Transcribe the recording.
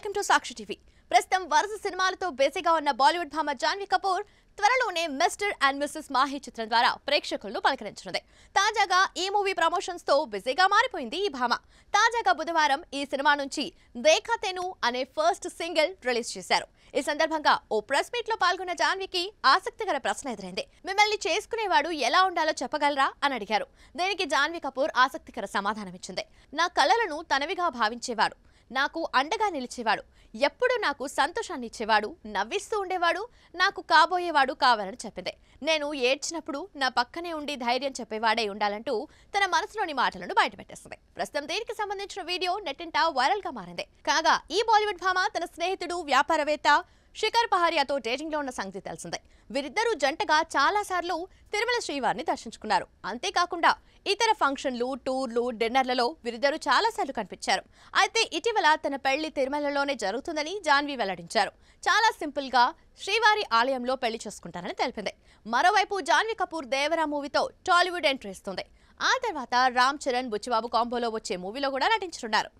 Welcome to Sakshi TV. ప్రస్తుతం వరుస సినిమాలతో బిజీగా ఉన్న బాలీవుడ్ భామ జాన్వీ కపూర్ త్వరలోనే మిస్టర్ అండ్ మిస్సెస్ మాహి చిత్రం ద్వారా ప్రేక్షకులను పలకరించనుంది. తాజాగా ఈ మూవీ ప్రమోషన్స్తో బిజీగా మారిపోయింది ఈ భామ. తాజాగా బుధవారం ఈ సినిమా నుంచి దేఖా తెను అనే ఫస్ట్ సింగిల్ రిలీజ్ చేశారు. ఈ సందర్భంగా ఓ ప్రెస్ మీట్లో పాల్గొన్న జాన్వీకి ఆసక్తికర ప్రశ్న ఎదురైంది. మిమ్మల్ని చేసుకునేవాడు ఎలా ఉండాలో చెప్పగలరా? అని అడిగారు. దీనికి జాన్వీ కపూర్ ఆసక్తికర సమాధానమిచ్చింది. నా కలలను తనవిగా భావించేవాడు నాకు అండగా నిలిచేవాడు. ఎప్పుడూ నాకు సంతోషాన్ని ఇచ్చేవాడు నవ్విస్తూ ఉండేవాడు నాకు కాబోయేవాడు కావాలని చెప్పింది. నేను ఏడ్చినప్పుడు నా పక్కనే ఉండి ధైర్యం చెప్పేవాడే ఉండాలంటూ తన మనసులోని మాటలను బయటపెట్టేస్తుంది ప్రస్తుతం దీనికి సంబంధించిన వీడియో నెట్టింట వైరల్గా మారింది. కాగా ఈ బాలీవుడ్ భామ తన స్నేహితుడు వ్యాపారవేత్త శిఖర్ పహారియాతో డేటింగ్లో ఉన్న సంగతి తెలిసిందే. వీరిద్దరూ జంటగా చాలాసార్లు తిరుమల శ్రీవారిని దర్శించుకున్నారు. అంతేకాకుండా ఇతర ఫంక్షన్లు టూర్లు డిన్నర్లలో వీరిద్దరూ చాలా సార్లు కనిపించారు. అయితే ఇటీవల తన పెళ్ళి తిరుమలలోనే జరుగుతుందని జాన్వి వెల్లడించారు. చాలా సింపుల్గా శ్రీవారి ఆలయంలో పెళ్ళి చేసుకుంటారని తెలిపింది. మరోవైపు జాన్వి కపూర్ దేవరా మూవీతో టాలీవుడ్ ఎంట్రీ ఇస్తుంది. ఆ తర్వాత రామ్ చరణ్ బుచ్చిబాబు కాంబోలో వచ్చే మూవీలో కూడా నటించనున్నారు.